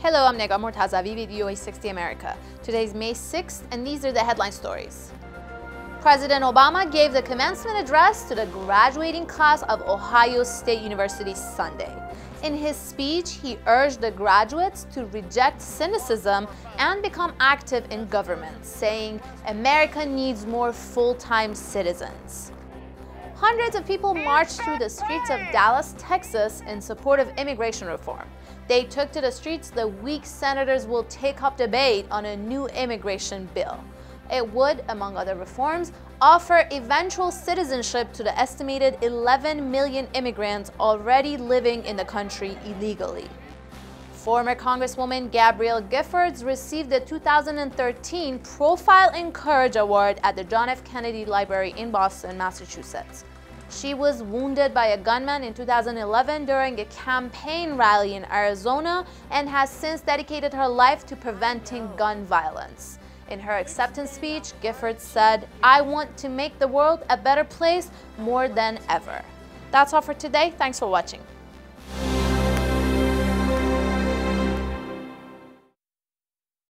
Hello, I'm Negar Mortazavi, with VOA 60 America. Today is May 6th, and these are the headline stories. President Obama gave the commencement address to the graduating class of Ohio State University Sunday. In his speech, he urged the graduates to reject cynicism and become active in government, saying America needs more full-time citizens. Hundreds of people marched through the streets of Dallas, Texas in support of immigration reform. They took to the streets the week senators will take up debate on a new immigration bill. It would, among other reforms, offer eventual citizenship to the estimated 11 million immigrants already living in the country illegally. Former Congresswoman Gabrielle Giffords received the 2013 Profile in Courage Award at the John F. Kennedy Library in Boston, Massachusetts. She was wounded by a gunman in 2011 during a campaign rally in Arizona and has since dedicated her life to preventing gun violence. In her acceptance speech, Giffords said, I want to make the world a better place more than ever. That's all for today. Thanks for watching.